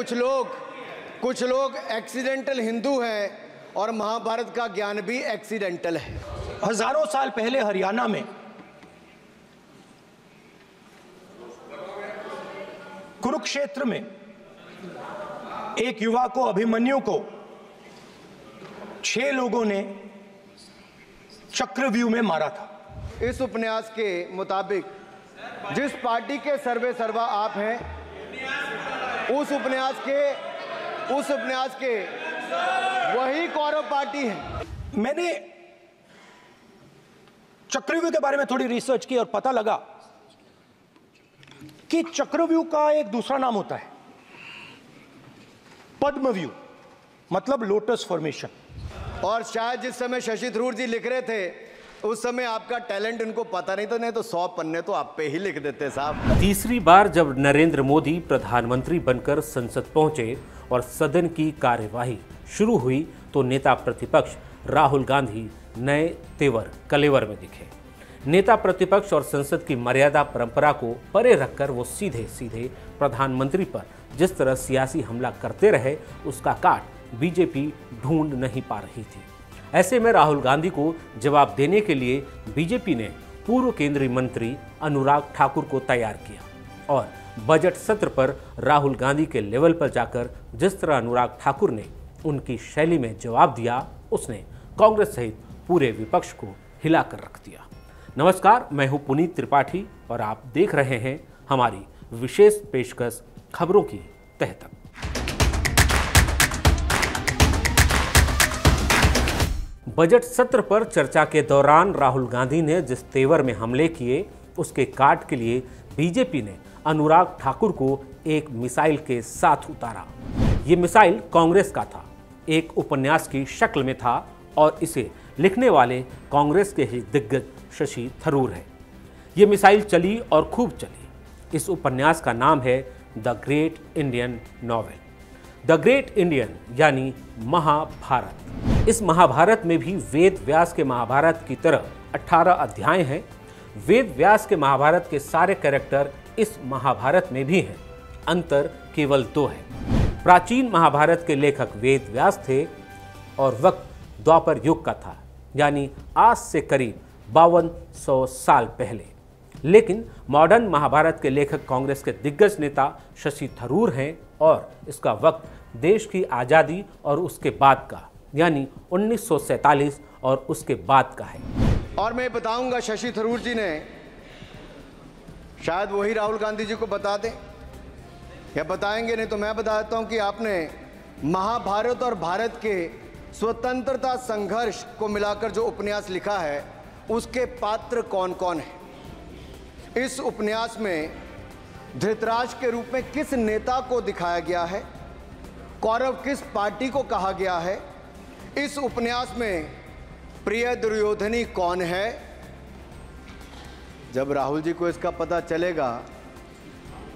कुछ लोग कुछ लोग एक्सीडेंटल हिंदू हैं और महाभारत का ज्ञान भी एक्सीडेंटल है। हज़ारों साल पहले हरियाणा में कुरुक्षेत्र में एक युवा को अभिमन्यु को छह लोगों ने चक्रव्यूह में मारा था। इस उपन्यास के मुताबिक जिस पार्टी के सर्वे सर्वा आप हैं उस उपन्यास के उस उपन्यास के वही कौरव पार्टी है। मैंने चक्रव्यूह के बारे में थोड़ी रिसर्च की और पता लगा कि चक्रव्यूह का एक दूसरा नाम होता है। पद्मव्यूह मतलब लोटस फॉर्मेशन और शायद जिस समय शशि थरूर जी लिख रहे थे उस समय आपका टैलेंट उनको पता नहीं था, नहीं तो सौ पन्ने तो आप पे ही लिख देते साहब। तीसरी बार जब नरेंद्र मोदी प्रधानमंत्री बनकर संसद पहुँचे और सदन की कार्यवाही शुरू हुई तो नेता प्रतिपक्ष राहुल गांधी नए तेवर, कलेवर में दिखे। नेता प्रतिपक्ष और संसद की मर्यादा परंपरा को परे रखकर वो सीधे सीधे प्रधानमंत्री पर जिस तरह सियासी हमला करते रहे, उसका काट बीजेपी ढूंढ नहीं पा रही थी। ऐसे में राहुल गांधी को जवाब देने के लिए बीजेपी ने पूर्व केंद्रीय मंत्री अनुराग ठाकुर को तैयार किया और बजट सत्र पर राहुल गांधी के लेवल पर जाकर जिस तरह अनुराग ठाकुर ने उनकी शैली में जवाब दिया, उसने कांग्रेस सहित पूरे विपक्ष को हिलाकर रख दिया। नमस्कार, मैं हूँ पुनीत त्रिपाठी और आप देख रहे हैं हमारी विशेष पेशकश खबरों की तह तक। बजट सत्र पर चर्चा के दौरान राहुल गांधी ने जिस तेवर में हमले किए, उसके काट के लिए बीजेपी ने अनुराग ठाकुर को एक मिसाइल के साथ उतारा। ये मिसाइल कांग्रेस का था। एक उपन्यास की शक्ल में था और इसे लिखने वाले कांग्रेस के ही दिग्गज शशि थरूर है। ये मिसाइल चली और खूब चली। इस उपन्यास का नाम है the great Indian novel. The great Indian यानी महाभारत। इस महाभारत में भी वेद व्यास के महाभारत की तरह 18 अध्याय हैं। वेद व्यास के महाभारत के सारे कैरेक्टर इस महाभारत में भी हैं। अंतर केवल दो है। प्राचीन महाभारत के लेखक वेद व्यास थे और वक्त द्वापर युग का था, यानी आज से करीब बावन सौ साल पहले। लेकिन मॉडर्न महाभारत के लेखक कांग्रेस के दिग्गज नेता शशि थरूर हैं और इसका वक्त देश की आज़ादी और उसके बाद का। यानी 1947 और उसके बाद का है। और मैं बताऊँगा, शशि थरूर जी ने। शायद वही राहुल गांधी जी को बता दें। या बताएँगे, नहीं तो मैं बता देता हूँ कि आपने महाभारत और भारत के स्वतंत्रता संघर्ष को मिलाकर जो उपन्यास लिखा है, उसके पात्र कौन कौन है? इस उपन्यास में धृतराज के रूप में किस नेता को दिखाया गया है? कौरव किस पार्टी को कहा गया है? इस उपन्यास में प्रिय दुर्योधनी कौन है? जब राहुल जी को इसका पता चलेगा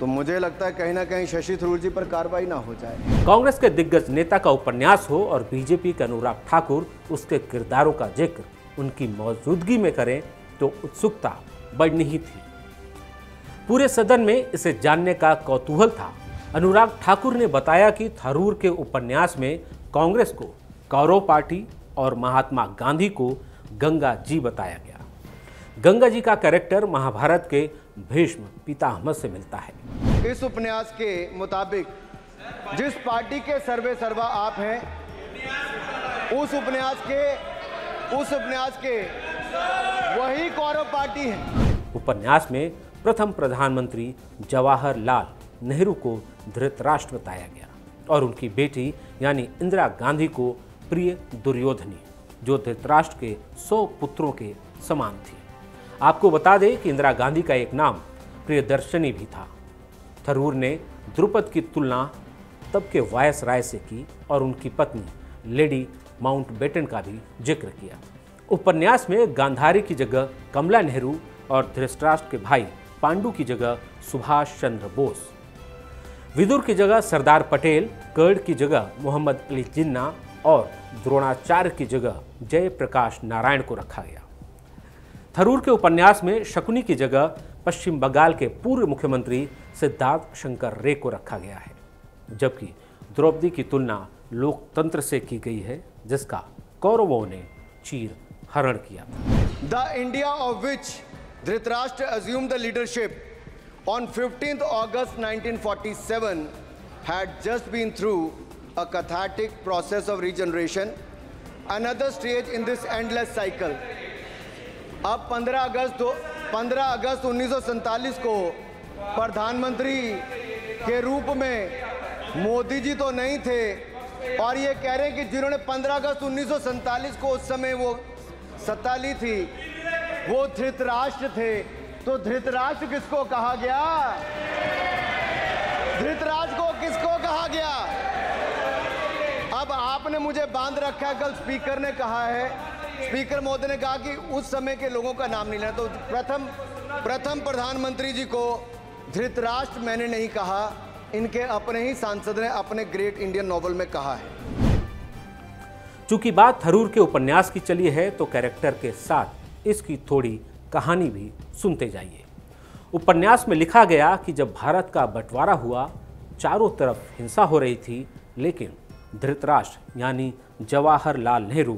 तो मुझे लगता है कहीं ना कहीं शशि थरूर जी पर कार्रवाई ना हो जाए। कांग्रेस के दिग्गज नेता का उपन्यास हो और बीजेपी के अनुराग ठाकुर उसके किरदारों का ज़िक्र उनकी मौजूदगी में करें तो उत्सुकता बढ़नी ही थी। पूरे सदन में इसे जानने का कौतूहल था। अनुराग ठाकुर ने बताया कि थरूर के उपन्यास में कांग्रेस को कौरव पार्टी और महात्मा गांधी को गंगा जी बताया गया। गंगा जी का कैरेक्टर महाभारत के भीष्म पितामह से मिलता है। इस उपन्यास के मुताबिक जिस पार्टी के सर्वे सर्वा आप हैं उस उपन्यास के उस उपन्यास के वही कौरव पार्टी है। उपन्यास में प्रथम प्रधानमंत्री जवाहरलाल नेहरू को धृतराष्ट्र बताया गया और उनकी बेटी यानी इंदिरा गांधी को प्रिय दुर्योधनी, जो धृतराष्ट्र के सौ पुत्रों के समान थी। आपको बता दें कि इंदिरा गांधी का एक नाम प्रियदर्शनी भी था। थरूर ने द्रुपद की तुलना तब के वायस राय से की और उनकी पत्नी, लेडी माउंट बेटन का भी ज़िक्र किया। उपन्यास में गांधारी की जगह कमला नेहरू और धृतराष्ट्र के भाई पांडु की जगह सुभाष चंद्र बोस। विदुर की जगह सरदार पटेल, कर्ड की जगह मोहम्मद अली जिन्ना और द्रोणाचार्य की जगह जयप्रकाश नारायण को रखा गया। थरूर के उपन्यास में शकुनी की जगह पश्चिम बंगाल के पूर्व मुख्यमंत्री सिद्धार्थ शंकर रे को रखा गया है, जबकि द्रौपदी की तुलना लोकतंत्र से की गई है, जिसका कौरवों ने चीर हरण किया था। The India of which Dhritarashtra assumed the leadership on 15th August 1947 had just been through a cathartic process of regeneration, another stage in this endless cycle. अब 15 अगस्त दो 15 अगस्त 1947 को प्रधानमंत्री के रूप में मोदी जी तो नहीं थे और ये कह रहे हैं कि जिन्होंने 15 अगस्त 1947 को उस समय वो सत्ता ली थी वो धृतराष्ट्र थे। तो धृतराष्ट्र किसको कहा गया? धृतराष्ट्र को किसको कहा गया? आपने मुझे बाँध रखा है, कल स्पीकर ने कहा है। स्पीकर महोदय ने कहा कि उस समय के लोगों का नाम नहीं लेना। तो प्रथम प्रथम प्रधानमंत्री जी को धृतराष्ट्र मैंने नहीं कहा, इनके अपने ही सांसद ने अपने ग्रेट इंडियन नॉवल में कहा है। चूँकि बात थरूर के उपन्यास की चली है तो कैरेक्टर के साथ इसकी थोड़ी कहानी भी सुनते जाइए। उपन्यास में लिखा गया कि जब भारत का बंटवारा हुआ, चारों तरफ़ हिंसा हो रही थी, लेकिन धृतराष्ट्र, यानी जवाहरलाल नेहरू,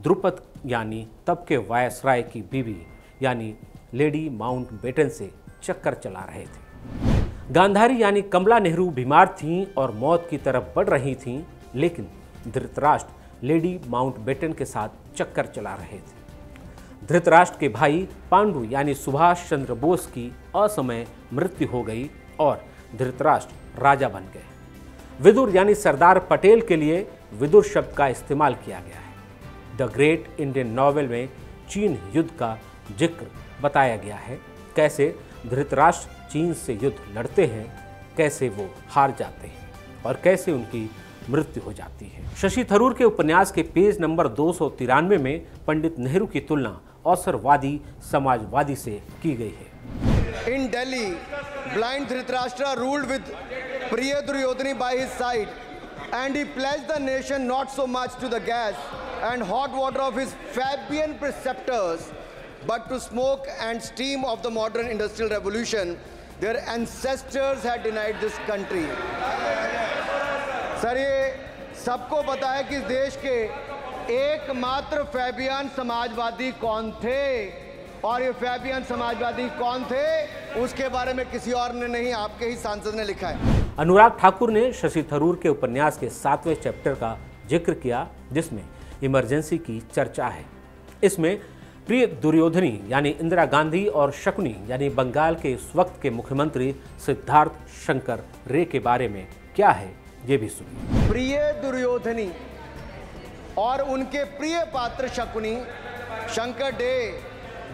द्रुपद, यानी तब के वायसराय की बीवी, यानी लेडी माउंट बेटन से चक्कर चला रहे थे। गांधारी, यानी कमला नेहरू बीमार थीं और मौत की तरफ़ बढ़ रही थीं, लेकिन धृतराष्ट्र लेडी माउंट बेटन के साथ चक्कर चला रहे थे। धृतराष्ट्र के भाई पांडु, यानी सुभाष चंद्र बोस की असमय मृत्यु हो गई और धृतराष्ट्र राजा बन गए। विदुर यानी सरदार पटेल के लिए विदुर शब्द का इस्तेमाल किया गया है। द ग्रेट इंडियन नॉवेल में चीन युद्ध का ज़िक्र बताया गया है। कैसे धृतराष्ट्र चीन से युद्ध लड़ते हैं कैसे वो हार जाते हैं और कैसे उनकी मृत्यु हो जाती है। शशि थरूर के उपन्यास के पेज नंबर दो सौ तिरानवे में पंडित नेहरू की तुलना अवसरवादी समाजवादी से की गई है। In Delhi, blind Dhritarashtra ruled with Priya Duryodhani by his side, and he pledged the nation not so much to the gas and hot water of his Fabian preceptors, but to smoke and steam of the modern industrial revolution. Their ancestors had denied this country. Sir ये सबको पता है कि देश के एकमात्र Fabian Samajwadi कौन थे और ये फैबियन समाजवादी कौन थे उसके बारे में किसी और ने नहीं आपके ही सांसद ने लिखा है अनुराग ठाकुर ने शशि थरूर के उपन्यास के सातवें चैप्टर का ज़िक्र किया, जिसमें इमरजेंसी की चर्चा है। इसमें प्रिय दुर्योधनी यानी इंदिरा गांधी और शकुनी यानी बंगाल के इस वक्त के मुख्यमंत्री सिद्धार्थ शंकर रे के बारे में क्या है, ये भी सुनिए। प्रिय दुर्योधनी और उनके प्रिय पात्र शकुनी, शंकर डे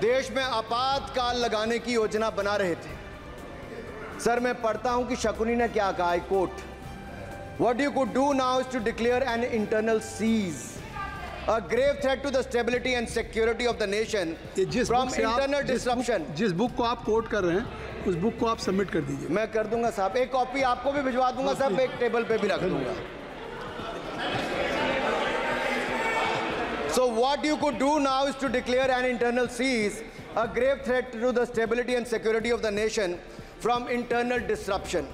देश में आपातकाल लगाने की योजना बना रहे थे। सर मैं पढ़ता हूँ कि शकुनी ने क्या कहा I quote what you could do now is to declare an internal siege a grave threat to the stability and security of the nation from internal disruption जिस बुक को आप कोट कर रहे हैं उस बुक को आप सबमिट कर दीजिए मैं कर दूँगा साहब एक कॉपी आपको भी भिजवा दूँगा साहब एक टेबल पे भी रख दूँगा So what you could do now is to declare an internal seize, a grave threat to the stability and security of the nation from internal disruption.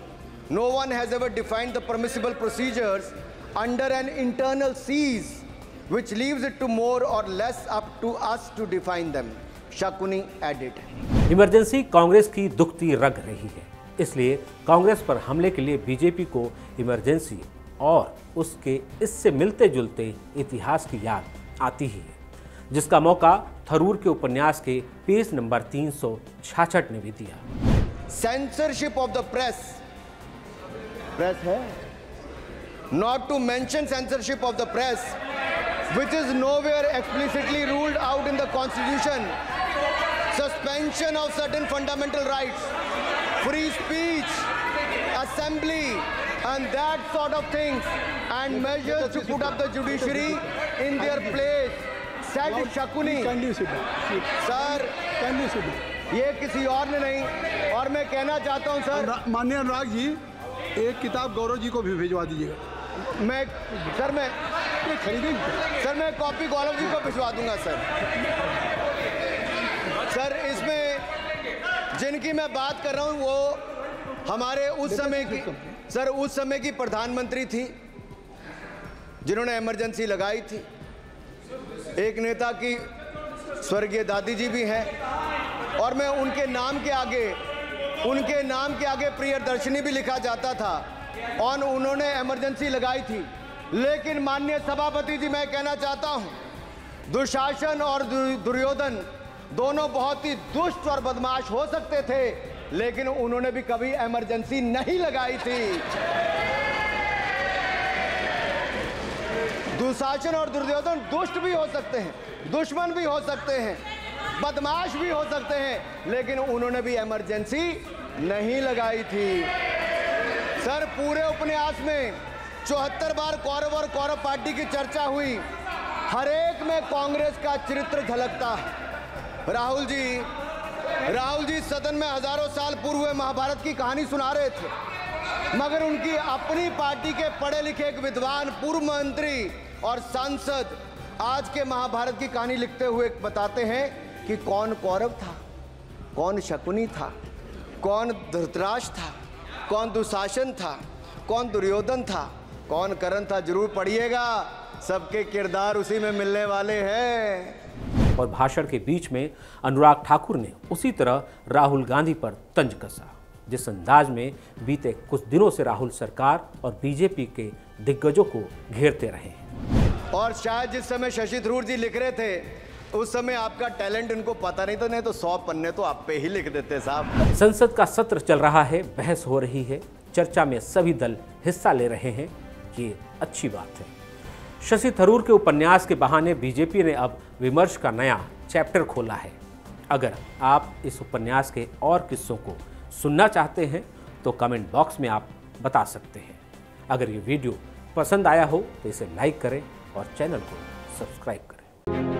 No one has ever defined the permissible procedures under an internal seize, which leaves it to more or less up to us to define them. Shakuni added. Emergency Congress की दुखती रग रही है इसलिए कांग्रेस पर हमले के लिए बीजेपी को इमरजेंसी और उसके इससे मिलते जुलते इतिहास की याद आती ही है जिसका मौका थरूर के उपन्यास के पेज नंबर तीन ने भी दिया censorship of the press. Press hai? Not to mention censorship of the press, which is nowhere explicitly ruled out in the constitution. Suspension of certain fundamental rights, free speech, assembly, and that sort of things, and measures to put up the judiciary in their place. Said Shakuni. Can you sit down? Sir. Can you sit down? ये किसी और ने नहीं। और मैं कहना चाहता हूँ सर। माननीय अनुराग जी एक किताब गौरव जी को भी भिजवा दीजिएगा। मैं सर मैं ये खरीदेंगे सर मैं कॉपी गौरव जी को भिजवा दूँगा सर। सर इसमें जिनकी मैं बात कर रहा हूँ वो हमारे उस समय की सर उस समय की प्रधानमंत्री थी जिन्होंने इमरजेंसी लगाई थी। एक नेता की स्वर्गीय दादी जी भी हैं। और मैं उनके नाम के आगे, उनके नाम के आगे प्रियदर्शनी भी लिखा जाता था। और उन्होंने इमरजेंसी लगाई थी। लेकिन माननीय सभापति जी, मैं कहना चाहता हूँ, दुशासन और दुर्योधन दोनों बहुत ही दुष्ट और बदमाश हो सकते थे, लेकिन उन्होंने भी कभी इमरजेंसी नहीं लगाई थी। दुशासन और दुर्योधन दुष्ट भी हो सकते हैं, दुश्मन भी हो सकते हैं। बदमाश भी हो सकते हैं, लेकिन उन्होंने भी इमरजेंसी नहीं लगाई थी। सर, पूरे उपन्यास में चौहत्तर बार कौरव और कौरव पार्टी की चर्चा हुई। हर एक में कांग्रेस का चरित्र झलकता। राहुल जी राहुल जी सदन में हज़ारों साल पूर्व हुए महाभारत की कहानी सुना रहे थे। मगर उनकी अपनी पार्टी के पढ़े लिखे एक विद्वान, पूर्व मंत्री और सांसद आज के महाभारत की कहानी लिखते हुए बताते हैं कि कौन कौरव था कौन शकुनी था कौन धृतराज था कौन दुशासन था कौन दुर्योधन था कौन करण था ज़रूर पढ़िएगा। सबके किरदार उसी में मिलने वाले हैं। और भाषण के बीच में अनुराग ठाकुर ने उसी तरह राहुल गांधी पर तंज कसा जिस अंदाज में बीते कुछ दिनों से राहुल सरकार और बीजेपी के दिग्गजों को घेरते रहे हैं। और शायद जिस समय शशि थरूर जी लिख रहे थे उस समय आपका टैलेंट इनको पता नहीं था, नहीं तो सौ पन्ने तो आप पे ही लिख देते साहब। संसद का सत्र चल रहा है, बहस हो रही है। चर्चा में सभी दल हिस्सा ले रहे हैं, ये अच्छी बात है। शशि थरूर के उपन्यास के बहाने बीजेपी ने अब विमर्श का नया चैप्टर खोला है। अगर आप इस उपन्यास के और किस्सों को सुनना चाहते हैं तो कमेंट बॉक्स में आप बता सकते हैं। अगर ये वीडियो पसंद आया हो तो इसे लाइक करें और चैनल को सब्सक्राइब करें।